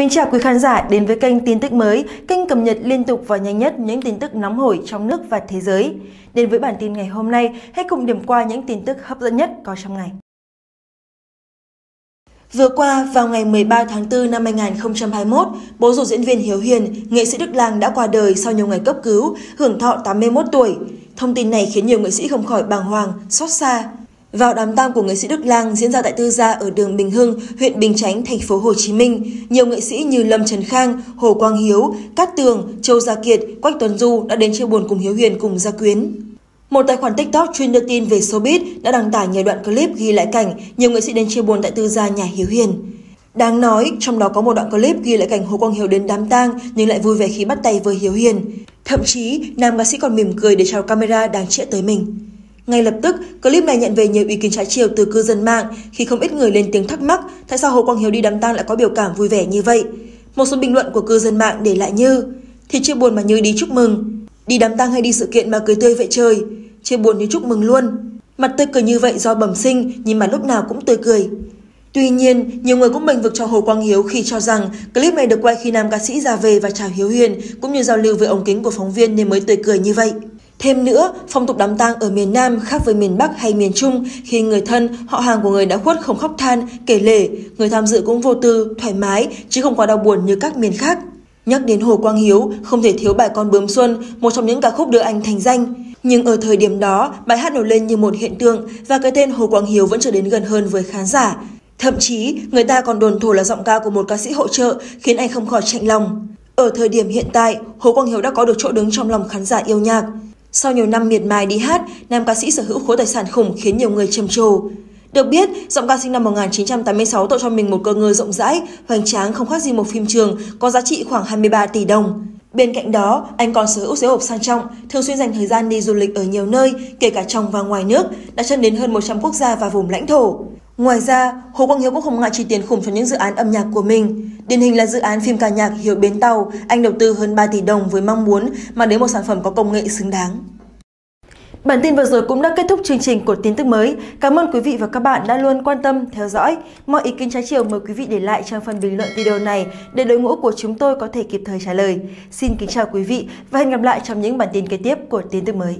Mình chào quý khán giả đến với kênh tin tức mới, kênh cập nhật liên tục và nhanh nhất những tin tức nóng hổi trong nước và thế giới. Đến với bản tin ngày hôm nay, hãy cùng điểm qua những tin tức hấp dẫn nhất có trong ngày. Vừa qua, vào ngày 13 tháng 4 năm 2021, bố ruột diễn viên Hiếu Hiền, nghệ sĩ Đức Lang đã qua đời sau nhiều ngày cấp cứu, hưởng thọ 81 tuổi. Thông tin này khiến nhiều nghệ sĩ không khỏi bàng hoàng, xót xa. Vào đám tang của nghệ sĩ Đức Lang diễn ra tại Tư Gia ở đường Bình Hưng, huyện Bình Chánh, thành phố Hồ Chí Minh, nhiều nghệ sĩ như Lâm Trần Khang, Hồ Quang Hiếu, Cát Tường, Châu Gia Kiệt, Quách Tuấn Du đã đến chia buồn cùng Hiếu Huyền cùng gia quyến. Một tài khoản TikTok chuyên đưa tin về showbiz đã đăng tải nhiều đoạn clip ghi lại cảnh nhiều nghệ sĩ đến chia buồn tại Tư Gia nhà Hiếu Huyền. Đáng nói, trong đó có một đoạn clip ghi lại cảnh Hồ Quang Hiếu đến đám tang nhưng lại vui vẻ khi bắt tay với Hiếu Hiền. Thậm chí, nam ca sĩ còn mỉm cười để chào camera đang chĩa tới mình. Ngay lập tức, clip này nhận về nhiều ý kiến trái chiều từ cư dân mạng khi không ít người lên tiếng thắc mắc tại sao Hồ Quang Hiếu đi đám tang lại có biểu cảm vui vẻ như vậy. Một số bình luận của cư dân mạng để lại như Thì chưa buồn mà như đi chúc mừng, đi đám tang hay đi sự kiện mà cười tươi vậy trời, chưa buồn như chúc mừng luôn. Mặt tươi cười như vậy do bẩm sinh nhưng mà lúc nào cũng tươi cười. Tuy nhiên, nhiều người cũng bình vực cho Hồ Quang Hiếu khi cho rằng clip này được quay khi nam ca sĩ ra về và chào Hiếu Hiền cũng như giao lưu với ống kính của phóng viên nên mới tươi cười như vậy. Thêm nữa, phong tục đám tang ở miền Nam khác với miền Bắc hay miền Trung khi người thân, họ hàng của người đã khuất không khóc than, kể lể, người tham dự cũng vô tư, thoải mái, chứ không quá đau buồn như các miền khác. Nhắc đến Hồ Quang Hiếu, không thể thiếu bài Con Bướm Xuân, một trong những ca khúc đưa anh thành danh. Nhưng ở thời điểm đó, bài hát nổi lên như một hiện tượng và cái tên Hồ Quang Hiếu vẫn trở đến gần hơn với khán giả. Thậm chí, người ta còn đồn thổi là giọng ca của một ca sĩ hỗ trợ khiến anh không khỏi chạnh lòng. Ở thời điểm hiện tại, Hồ Quang Hiếu đã có được chỗ đứng trong lòng khán giả yêu nhạc. Sau nhiều năm miệt mài đi hát, nam ca sĩ sở hữu khối tài sản khủng khiến nhiều người trầm trồ. Được biết, giọng ca sinh năm 1986 tạo cho mình một cơ ngơi rộng rãi, hoành tráng không khác gì một phim trường, có giá trị khoảng 23 tỷ đồng. Bên cạnh đó, anh còn sở hữu xe hộp sang trọng, thường xuyên dành thời gian đi du lịch ở nhiều nơi, kể cả trong và ngoài nước, đã chân đến hơn 100 quốc gia và vùng lãnh thổ. Ngoài ra, Hồ Quang Hiếu cũng không ngại chi tiền khủng cho những dự án âm nhạc của mình. Điển hình là dự án phim ca nhạc Hiểu Bến Tàu, anh đầu tư hơn 3 tỷ đồng với mong muốn mang đến một sản phẩm có công nghệ xứng đáng. Bản tin vừa rồi cũng đã kết thúc chương trình của tin tức mới. Cảm ơn quý vị và các bạn đã luôn quan tâm, theo dõi. Mọi ý kiến trái chiều mời quý vị để lại trong phần bình luận video này để đội ngũ của chúng tôi có thể kịp thời trả lời. Xin kính chào quý vị và hẹn gặp lại trong những bản tin kế tiếp của tin tức mới.